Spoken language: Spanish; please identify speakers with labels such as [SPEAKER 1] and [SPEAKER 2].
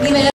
[SPEAKER 1] Ni